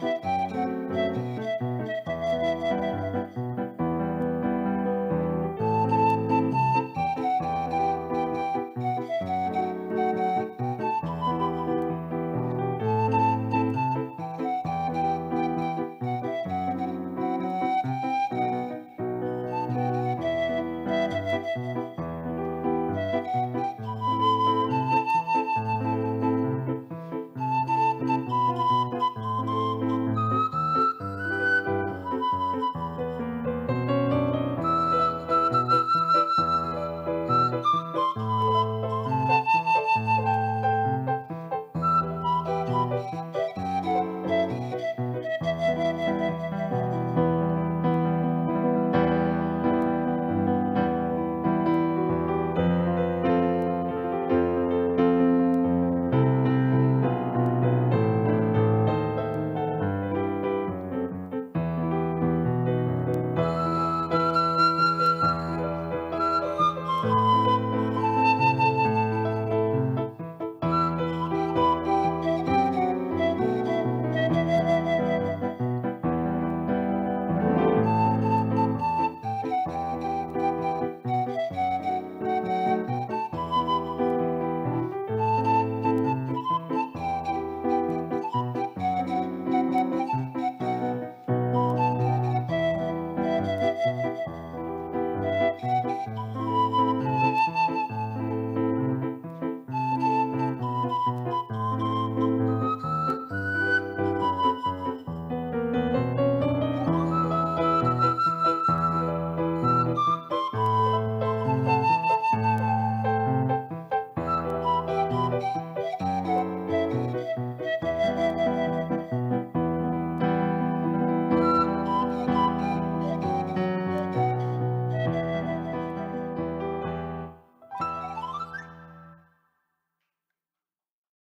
Bye.